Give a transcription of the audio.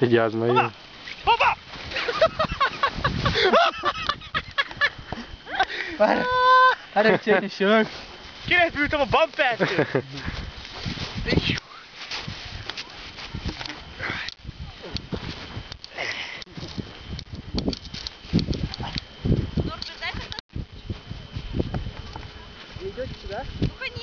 Едят мои. Папа! Var, var det til i sjøk? Get ut av vannbæsken! Идете сюда? Ну, конечно.